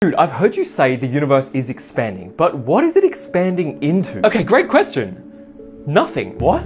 Dude, I've heard you say the universe is expanding, but what is it expanding into? Okay, great question. Nothing. What?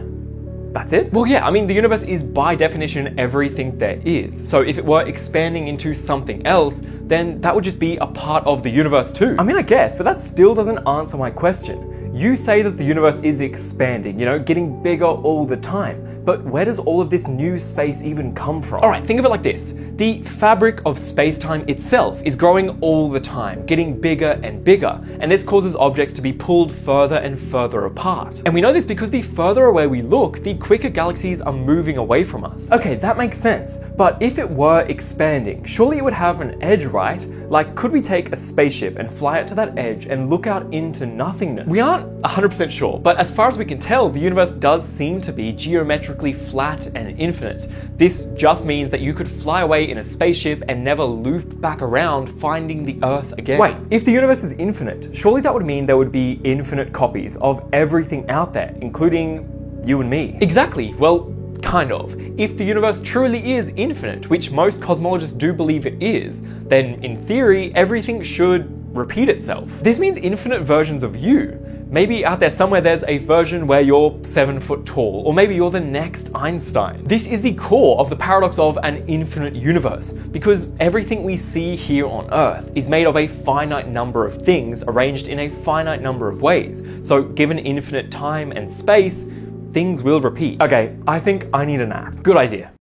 That's it? Well, yeah, I mean, the universe is by definition everything there is. So if it were expanding into something else, then that would just be a part of the universe too. I mean, I guess, but that still doesn't answer my question. You say that the universe is expanding, you know, getting bigger all the time. But where does all of this new space even come from? All right, think of it like this. The fabric of space-time itself is growing all the time, getting bigger and bigger, and this causes objects to be pulled further and further apart. And we know this because the further away we look, the quicker galaxies are moving away from us. Okay, that makes sense. But if it were expanding, surely it would have an edge, right? Like, could we take a spaceship and fly it to that edge and look out into nothingness? We aren't 100% sure, but as far as we can tell, the universe does seem to be geometrically flat and infinite. This just means that you could fly away in a spaceship and never loop back around finding the Earth again. Wait, if the universe is infinite, surely that would mean there would be infinite copies of everything out there, including you and me. Exactly. Well, Kind of. If the universe truly is infinite, which most cosmologists do believe it is, then in theory, everything should repeat itself. This means infinite versions of you. Maybe out there somewhere there's a version where you're seven foot tall, or maybe you're the next Einstein. This is the core of the paradox of an infinite universe, because everything we see here on Earth is made of a finite number of things arranged in a finite number of ways. So given infinite time and space, things will repeat. Okay, I think I need a nap. Good idea.